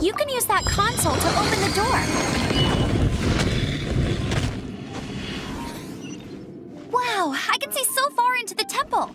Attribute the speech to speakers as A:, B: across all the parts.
A: You can use that console to open the door. Wow, I can see so far into the temple.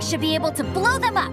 A: Shot should be able to blow them up.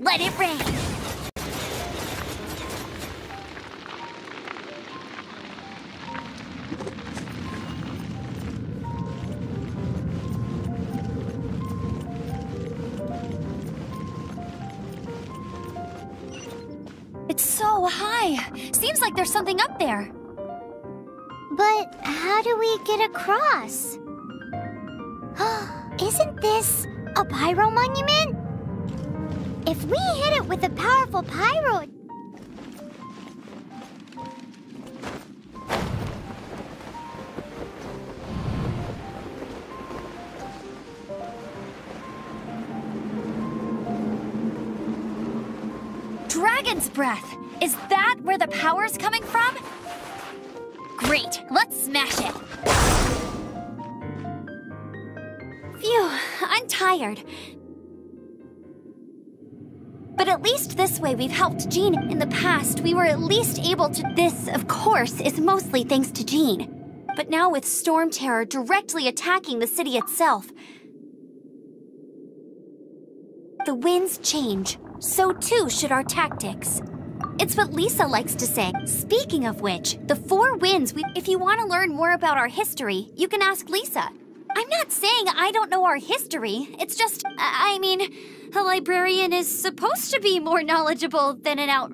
A: Let it rain. It's so high. Seems like there's something up there.
B: But how do we get across? Isn't this a pyro monument? If we hit it with a powerful pyro...
A: Dragon's breath. Is that where the power's coming from? Great. Let's smash it. Tired. But at least this way we've helped Jean. In the past, we were at least able to. This, of course, is mostly thanks to Jean. But now with Storm Terror directly attacking the city itself, the winds change, so too should our tactics. It's what Lisa likes to say. Speaking of which, the four winds, we, if you want to learn more about our history, you can ask Lisa. I'm not saying I don't know our history. It's just, I mean, a librarian is supposed to be more knowledgeable than an out.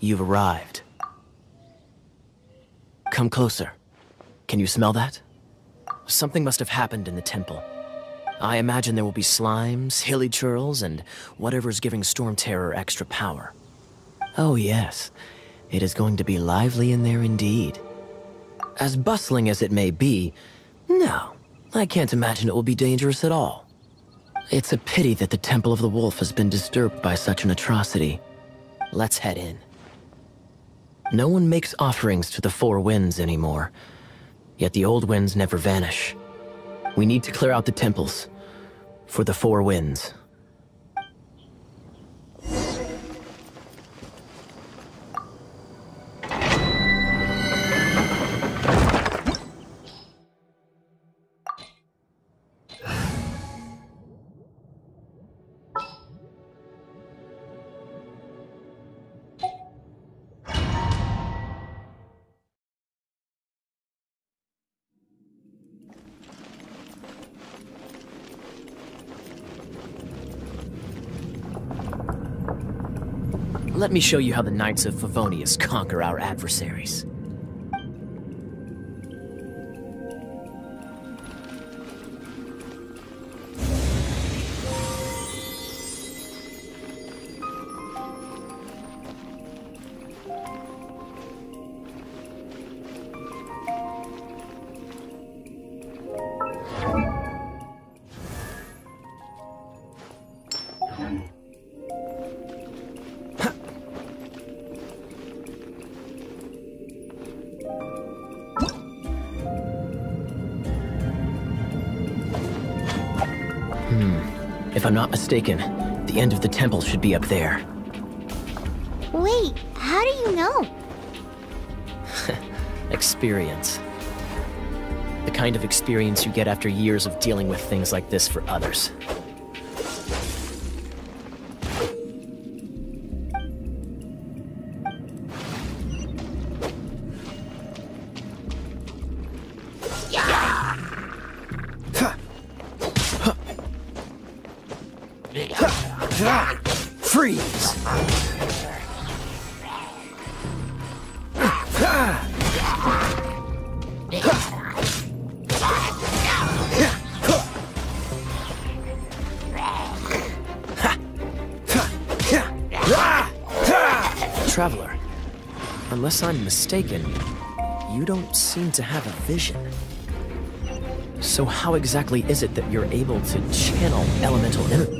C: You've arrived. Come closer. Can you smell that? Something must have happened in the temple. I imagine there will be slimes, hilichurls, and whatever's giving Storm Terror extra power. Oh yes, it is going to be lively in there indeed. As bustling as it may be, no, I can't imagine it will be dangerous at all. It's a pity that the Temple of the Wolf has been disturbed by such an atrocity. Let's head in. No one makes offerings to the Four Winds anymore, yet the old winds never vanish. We need to clear out the temples for the Four Winds. Let me show you how the Knights of Favonius conquer our adversaries. If I'm not mistaken, the end of the temple should be up there.
B: Wait, how do you know?
C: Experience. The kind of experience you get after years of dealing with things like this for others.
D: Freeze!
C: Traveler, unless I'm mistaken, you don't seem to have a vision. So how exactly is it that you're able to channel elemental energy?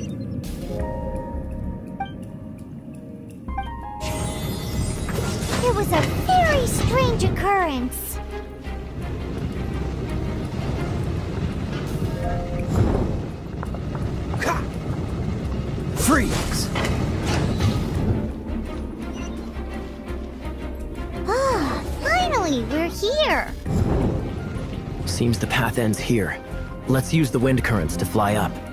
C: Ends here. Let's use the wind currents to fly up.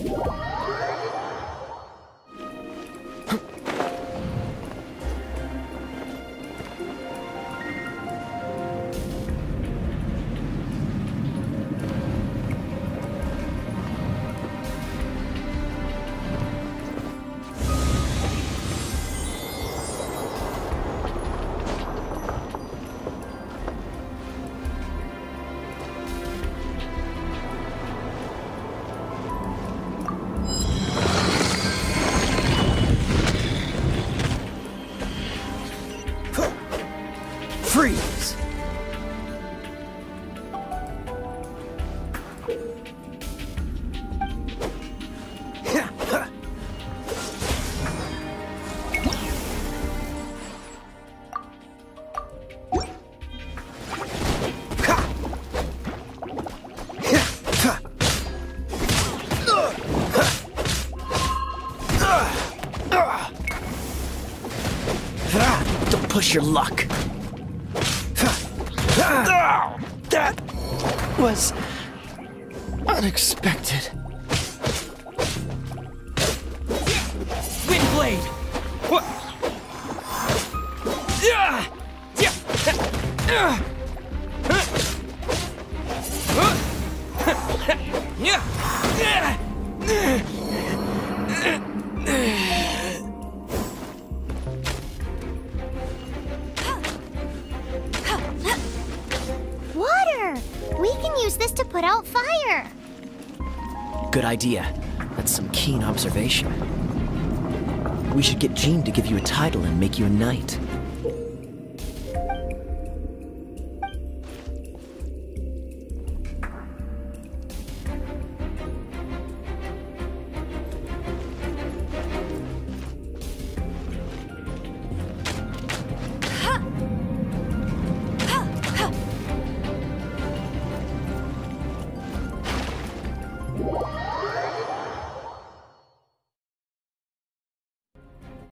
D: Freeze!
C: Don't your luck.
D: That was unexpected. Windblade! What? Yeah!
B: Out fire.
C: Good idea. That's some keen observation. We should get Jean to give you a title and make you a knight.